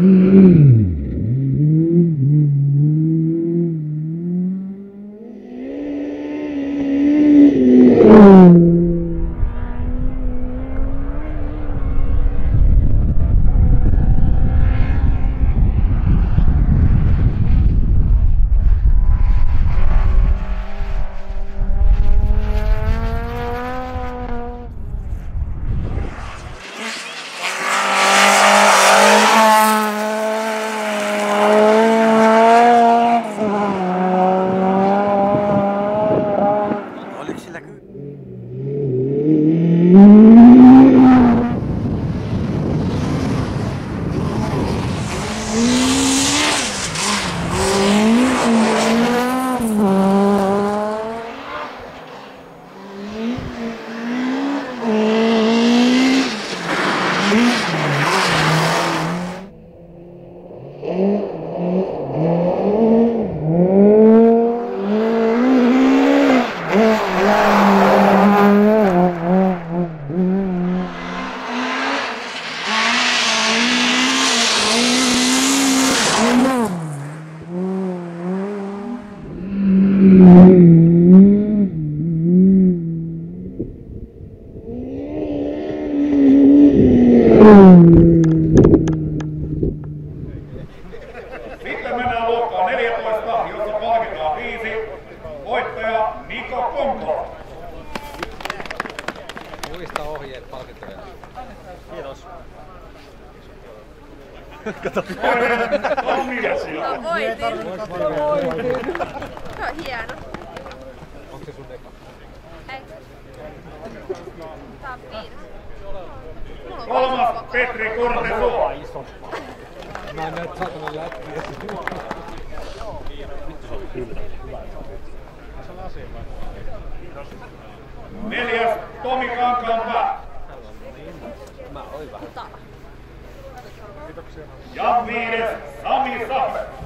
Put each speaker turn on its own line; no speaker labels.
Mm.
Sitten mennään luokkaan 14, jossa palkitaan viisi. Voittaja Niko Konkola.
Muista ohjeet palkintoja. Kiitos.
Tommi ja sinä.
No voitin. Se on hieno.
Onko se sun eka?
Ei. Tää on viides. On
Kolmas Petri Kortesuo.
Mä en näet saatana lätkiä.
Neljäs Tomi Kankaanpää.
Mä oon vähän.
Tää.
Ja viides Sami Sahve.